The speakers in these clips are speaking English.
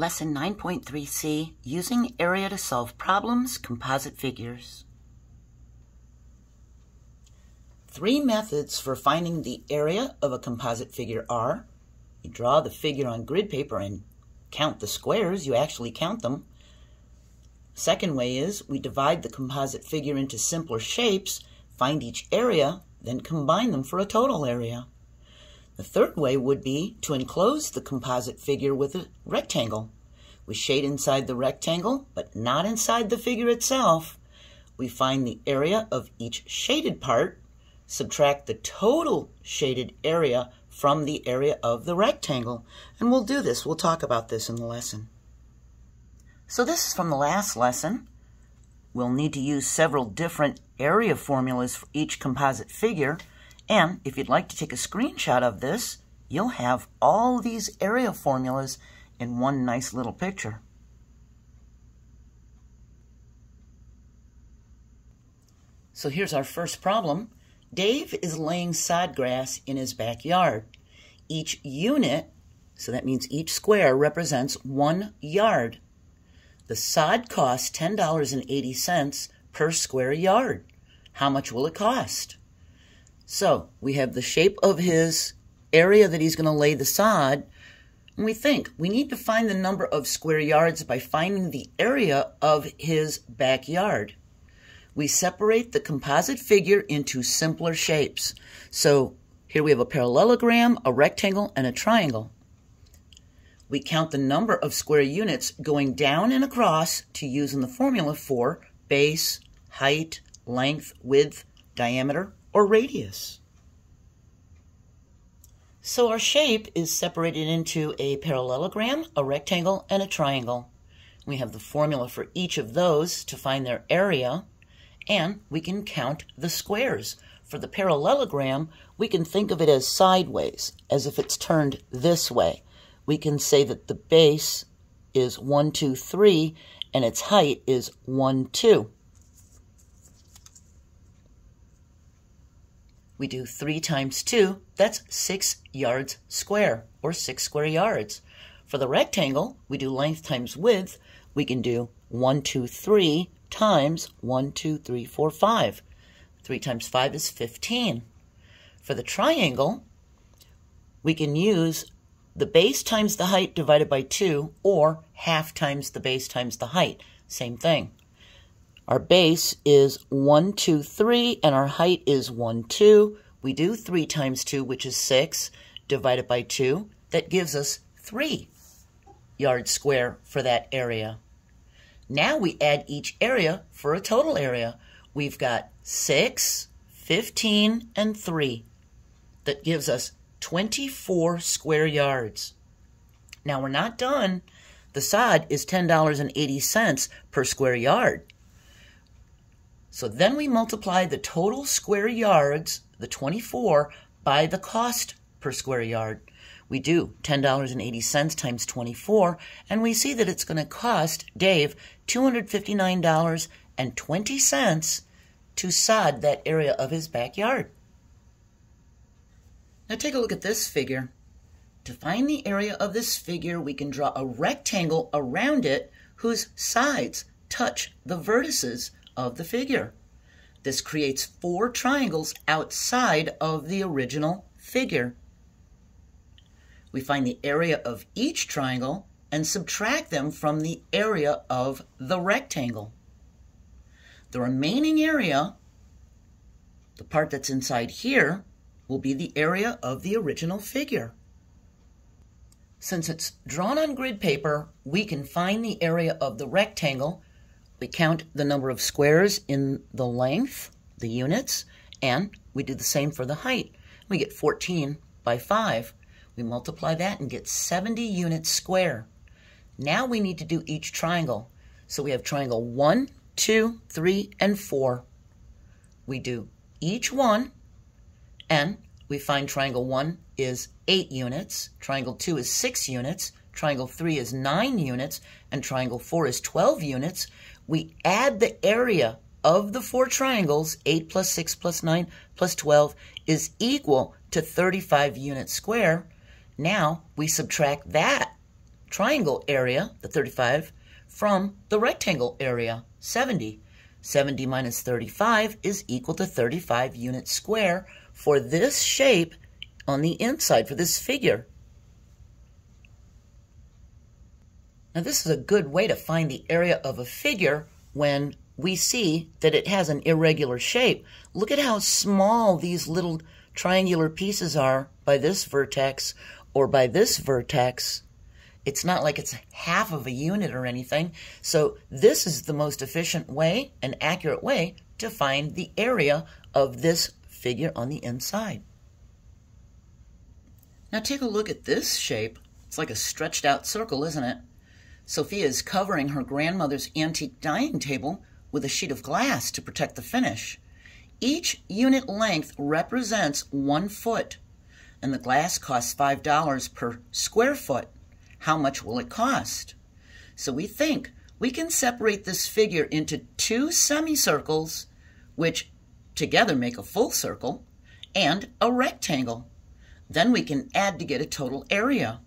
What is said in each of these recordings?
Lesson 9.3c Using Area to Solve Problems, Composite Figures. Three methods for finding the area of a composite figure are you draw the figure on grid paper and count the squares, you actually count them. Second way is we divide the composite figure into simpler shapes, find each area, then combine them for a total area. The third way would be to enclose the composite figure with a rectangle. We shade inside the rectangle, but not inside the figure itself. We find the area of each shaded part, subtract the total shaded area from the area of the rectangle. And we'll do this. We'll talk about this in the lesson. So this is from the last lesson. We'll need to use several different area formulas for each composite figure. And if you'd like to take a screenshot of this, you'll have all these area formulas in one nice little picture. So here's our first problem. Dave is laying sod grass in his backyard. Each unit, so that means each square, represents one yard. The sod costs $10.80 per square yard. How much will it cost? So we have the shape of his area that he's going to lay the sod. And we think we need to find the number of square yards by finding the area of his backyard. We separate the composite figure into simpler shapes. So here we have a parallelogram, a rectangle, and a triangle. We count the number of square units going down and across to use in the formula for base, height, length, width, diameter, or radius. So our shape is separated into a parallelogram, a rectangle, and a triangle. We have the formula for each of those to find their area, and we can count the squares. For the parallelogram, we can think of it as sideways, as if it's turned this way. We can say that the base is 1, 2, 3, and its height is 1, 2. We do 3 times 2, that's 6 yards square, or 6 square yards. For the rectangle, we do length times width. We can do 1, 2, 3 times 1, 2, 3, 4, 5. 3 times 5 is 15. For the triangle, we can use the base times the height divided by 2, or half times the base times the height. Same thing. Our base is 1, 2, 3, and our height is 1, 2. We do 3 times 2, which is 6, divided by 2. That gives us 3 yards square for that area. Now we add each area for a total area. We've got 6, 15, and 3. That gives us 24 square yards. Now we're not done. The sod is $10.80 per square yard. So then we multiply the total square yards, the 24, by the cost per square yard. We do $10.80 times 24, and we see that it's going to cost Dave $259.20 to sod that area of his backyard. Now take a look at this figure. To find the area of this figure, we can draw a rectangle around it whose sides touch the vertices of the figure. This creates four triangles outside of the original figure. We find the area of each triangle and subtract them from the area of the rectangle. The remaining area, the part that's inside here, will be the area of the original figure. Since it's drawn on grid paper, we can find the area of the rectangle we count the number of squares in the length, the units, and we do the same for the height. We get 14 by 5. We multiply that and get 70 units square. Now we need to do each triangle. So we have triangle 1, 2, 3, and 4. We do each one, and we find triangle 1 is 8 units, triangle 2 is 6 units, triangle 3 is 9 units, and triangle 4 is 12 units we add the area of the four triangles, 8 plus 6 plus 9 plus 12, is equal to 35 units square. Now we subtract that triangle area, the 35, from the rectangle area, 70. 70 minus 35 is equal to 35 units square for this shape on the inside, for this figure. Now this is a good way to find the area of a figure when we see that it has an irregular shape. Look at how small these little triangular pieces are by this vertex or by this vertex. It's not like it's half of a unit or anything. So this is the most efficient way, an accurate way, to find the area of this figure on the inside. Now take a look at this shape. It's like a stretched out circle, isn't it? Sophia is covering her grandmother's antique dining table with a sheet of glass to protect the finish. Each unit length represents one foot, and the glass costs $5 per square foot how much will it cost? So we think we can separate this figure into two semicircles, which together make a full circle, and a rectangle. Then we can add to get a total area.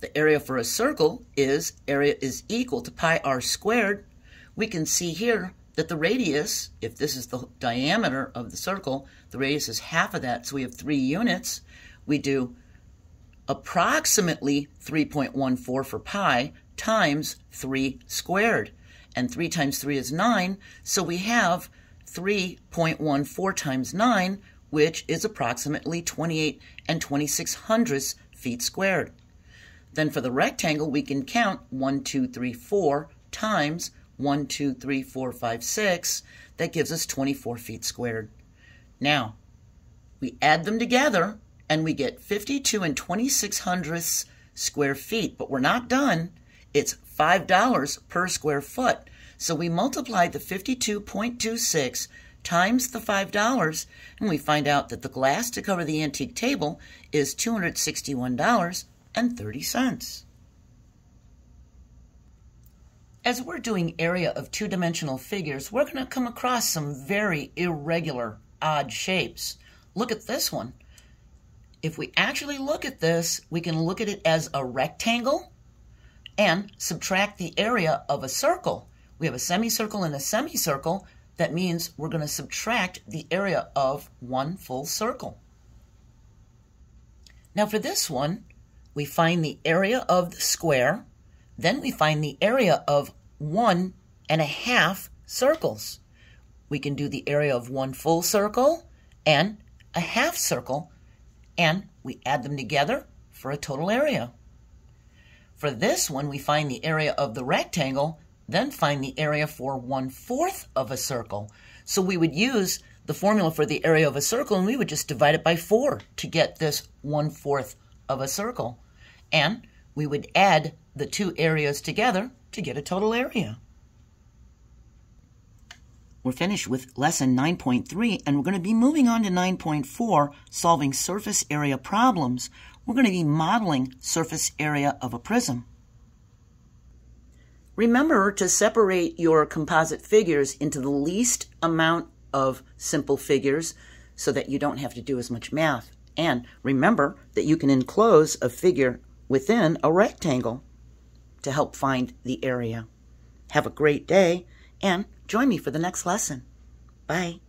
The area for a circle is area is equal to pi r squared. We can see here that the radius, if this is the diameter of the circle, the radius is half of that, so we have three units. We do approximately 3.14 for pi times 3 squared. And 3 times 3 is 9, so we have 3.14 times 9, which is approximately 28 and 26 hundredths feet squared. Then for the rectangle, we can count 1, 2, 3, 4 times 1, 2, 3, 4, 5, 6. That gives us 24 feet squared. Now, we add them together and we get 52 and 26 hundredths square feet. But we're not done. It's $5 per square foot. So we multiply the 52.26 times the $5, and we find out that the glass to cover the antique table is $261.30. As we're doing area of two-dimensional figures, we're going to come across some very irregular, odd shapes. Look at this one if we actually look at this, we can look at it as a rectangle and subtract the area of a circle. We have a semicircle and a semicircle. That means we're going to subtract the area of one full circle. Now for this one, we find the area of the square, then we find the area of one and a half circles. We can do the area of one full circle and a half circle and we add them together for a total area. For this one, we find the area of the rectangle, then find the area for one-fourth of a circle. So we would use the formula for the area of a circle, and we would just divide it by 4 to get this one-fourth of a circle. And we would add the two areas together to get a total area. We're finished with lesson 9.3 and we're going to be moving on to 9.4, solving surface area problems. We're going to be modeling surface area of a prism. Remember to separate your composite figures into the least amount of simple figures so that you don't have to do as much math. And remember that you can enclose a figure within a rectangle to help find the area. Have a great day and Join me for the next lesson. Bye.